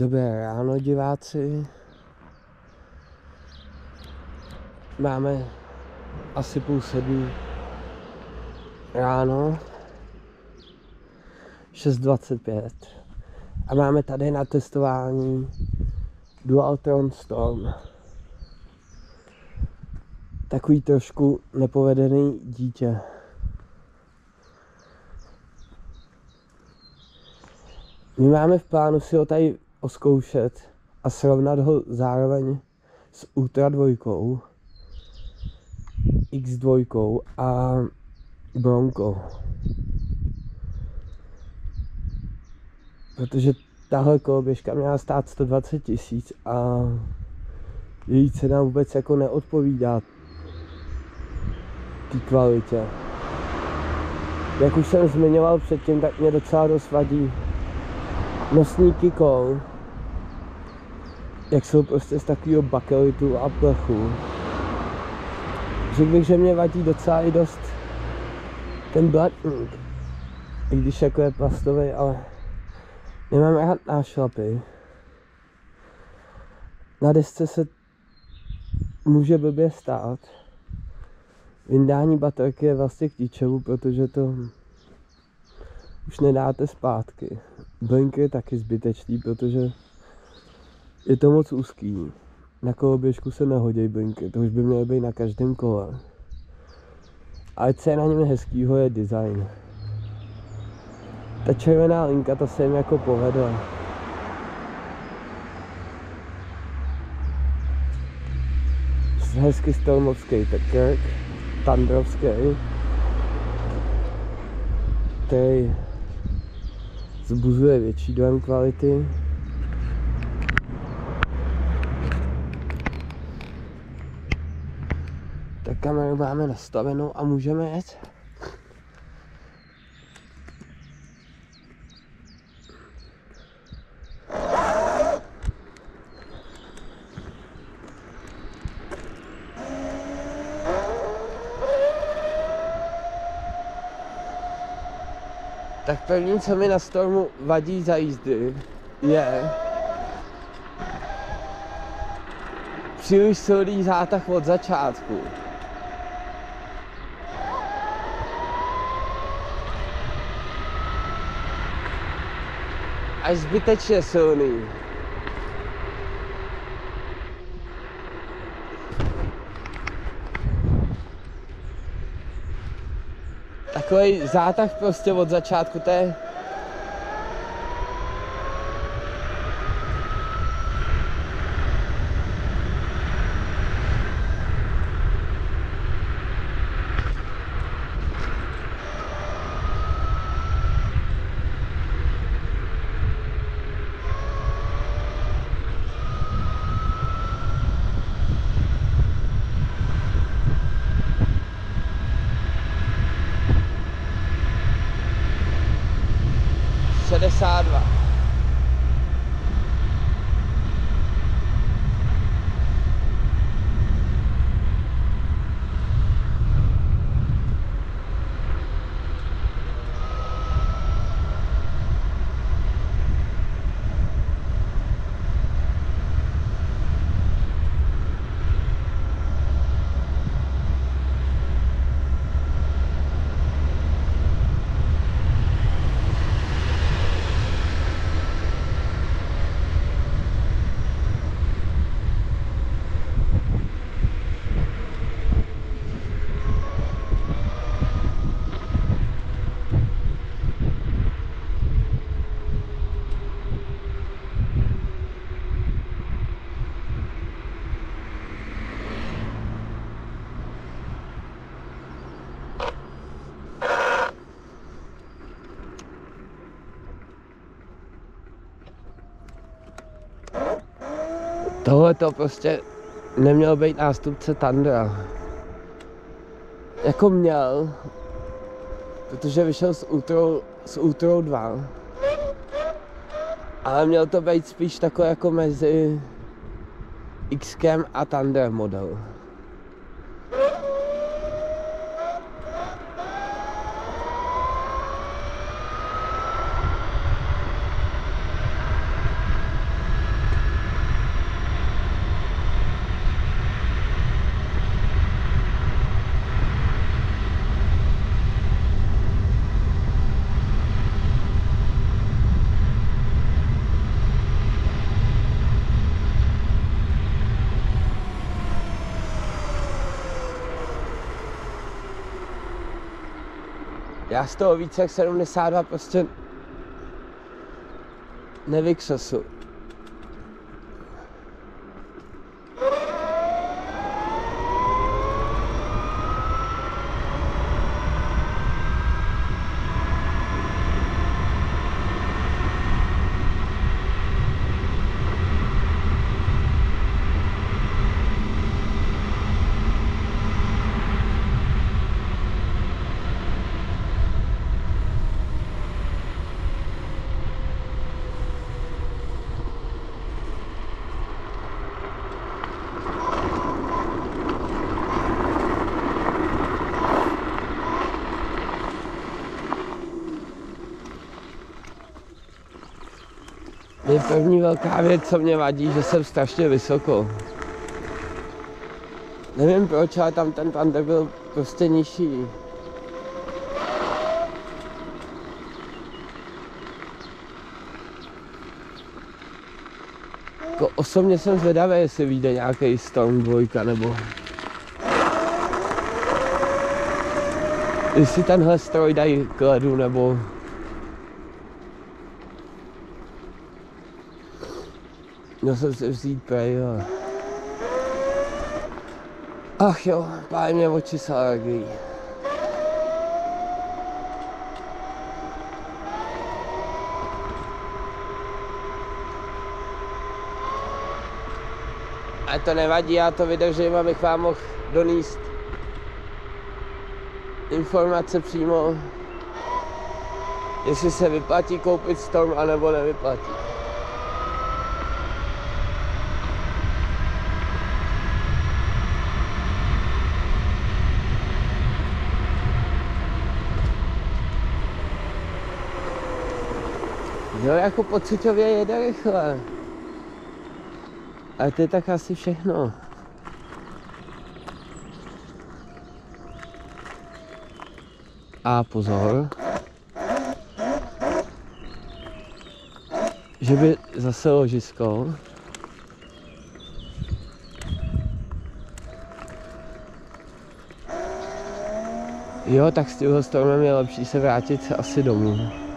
Dobré ráno, diváci. Máme asi půl sedm ráno, 6.25 a máme tady na testování Dualtron Storm. Takový trošku nepovedený dítě. My máme v plánu si ho tady oskoušet a srovnat ho zároveň s Ultra 2, X2 a Bronco. Protože tahle koloběžka měla stát 120 tisíc a její cena vůbec jako neodpovídá té kvalitě. Jak už jsem zmiňoval předtím, tak mě docela dost vadí nosníky kol, jak jsou prostě z takového bakelitu a plechu. Řekl bych, že mě vadí docela i dost ten blatník. I když jako je plastový, ale nemám rád nášlapy. Na desce se může blbě stát. Vyndání baterky je vlastně k tíčevu, protože to už nedáte zpátky. Blink je taky zbytečný, protože je to moc úzký. Na koloběžku se nehodí blinky, to už by mělo být na každém kole. Ale co je na něm hezkýho je design. Ta červená linka, to se jim jako povedla. Hezky stormovský tekerk, tandrovský, který zbuzuje větší dojem kvality. Tak kameru máme nastavenou a můžeme jet. Tak první, co mi na Stormu vadí za jízdy, je příliš silný zátah od začátku. Až zbytečně silný. Takový zátah prostě od začátku, to je Tohle to prostě neměl být nástupce Tundra. Jako měl, protože vyšel s Ultrou, s Ultrou 2. Ale měl to být spíš takový jako mezi Xkem a Thunder model. Já z toho více jak 72 prostě nevykřesu. První velká věc, co mě vadí, že jsem strašně vysoko. Nevím proč, ale tam ten tandem byl prostě nižší. Jako osobně jsem zvědavý, jestli vyjde nějaký Storm 2 nebo... Jestli tenhle stroj dají k ledu, nebo Měl jsem si vzít prej, ale... Ach jo, pájí mě oči s alergií. A to nevadí, já to vydržím, abych vám mohl doníst informace přímo, jestli se vyplatí koupit Storm, anebo nevyplatí. Jo, jako pocitově jede rychle. A to je tak asi všechno. A pozor. Že by zase ložisko. Jo, tak s tímhle stormem je lepší se vrátit asi domů.